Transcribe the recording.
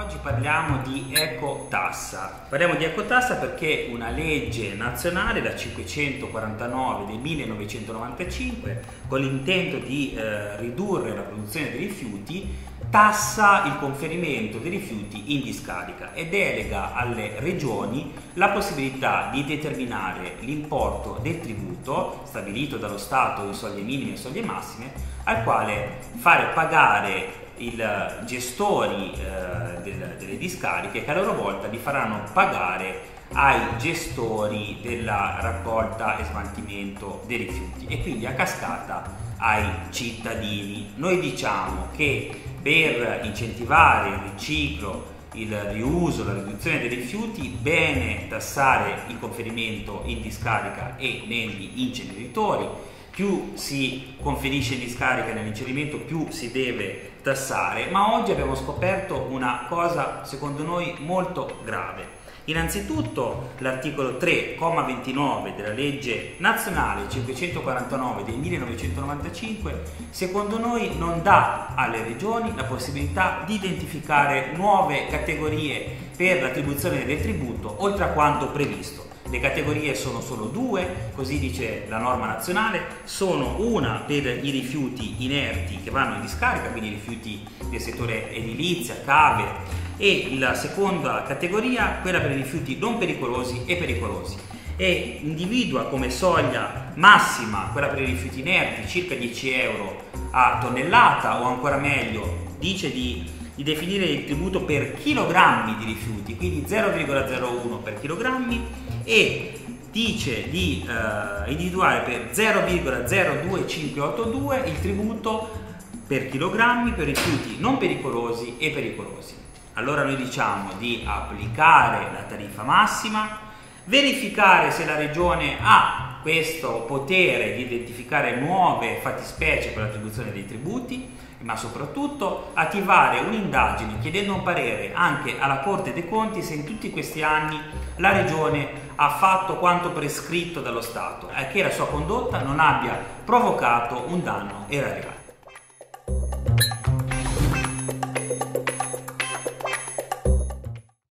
Oggi parliamo di ecotassa. Parliamo di ecotassa perché una legge nazionale, la 549 del 1995, con l'intento di eh, ridurre la produzione dei rifiuti, tassa il conferimento dei rifiuti in discarica e delega alle regioni la possibilità di determinare l'importo del tributo stabilito dallo Stato in soglie minime e soglie massime al quale fare pagare i gestori eh, del, delle discariche che a loro volta li faranno pagare ai gestori della raccolta e smaltimento dei rifiuti e quindi a cascata ai cittadini. Noi diciamo che per incentivare il riciclo, il riuso, la riduzione dei rifiuti, bene tassare il conferimento in discarica e negli inceneritori. Più si conferisce in discarica nell'incenerimento, più si deve tassare. Ma oggi abbiamo scoperto una cosa secondo noi molto grave Innanzitutto l'articolo 3,29 della legge nazionale 549 del 1995 secondo noi non dà alle regioni la possibilità di identificare nuove categorie per l'attribuzione del tributo oltre a quanto previsto. Le categorie sono solo due, così dice la norma nazionale, sono una per i rifiuti inerti che vanno in discarica, quindi i rifiuti del settore edilizia, cave, e la seconda categoria, quella per i rifiuti non pericolosi e pericolosi. E individua come soglia massima quella per i rifiuti inerti circa 10 euro a tonnellata o ancora meglio dice di, di definire il tributo per chilogrammi di rifiuti quindi 0,01 per chilogrammi e dice di eh, individuare per 0,02582 il tributo per chilogrammi per rifiuti non pericolosi e pericolosi allora noi diciamo di applicare la tariffa massima, verificare se la regione ha questo potere di identificare nuove fattispecie per l'attribuzione dei tributi, ma soprattutto attivare un'indagine chiedendo un parere anche alla Corte dei Conti se in tutti questi anni la regione ha fatto quanto prescritto dallo Stato e che la sua condotta non abbia provocato un danno erariale.